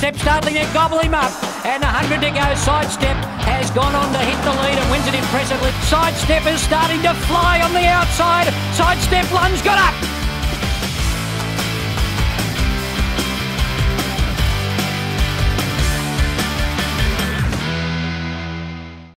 Step, starting there, gobble him up. And 100 to go. Sidestep has gone on to hit the lead and wins it impressively. Sidestep is starting to fly on the outside. Sidestep lunge got up.